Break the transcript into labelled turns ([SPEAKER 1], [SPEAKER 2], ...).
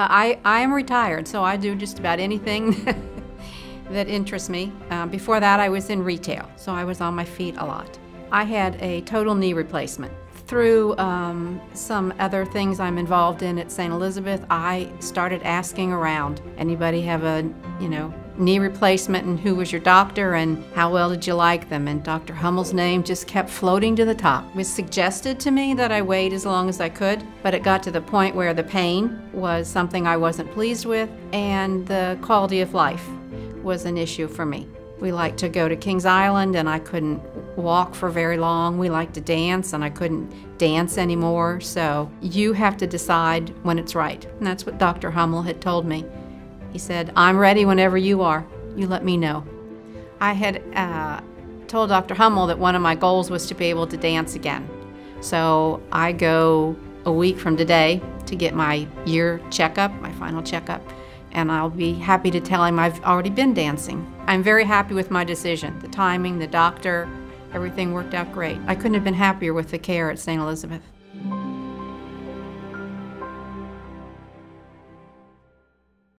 [SPEAKER 1] I, I am retired, so I do just about anything that interests me. Uh, before that, I was in retail, so I was on my feet a lot. I had a total knee replacement. Through um, some other things I'm involved in at St. Elizabeth, I started asking around. Anybody have a, you know, knee replacement and who was your doctor and how well did you like them? And Dr. Hummel's name just kept floating to the top. It was suggested to me that I wait as long as I could, but it got to the point where the pain was something I wasn't pleased with and the quality of life was an issue for me. We like to go to Kings Island and I couldn't walk for very long. We like to dance and I couldn't dance anymore. So you have to decide when it's right. And that's what Dr. Hummel had told me. He said, I'm ready whenever you are. You let me know. I had uh, told Dr. Hummel that one of my goals was to be able to dance again. So I go a week from today to get my year checkup, my final checkup and I'll be happy to tell him I've already been dancing. I'm very happy with my decision. The timing, the doctor, everything worked out great. I couldn't have been happier with the care at St. Elizabeth.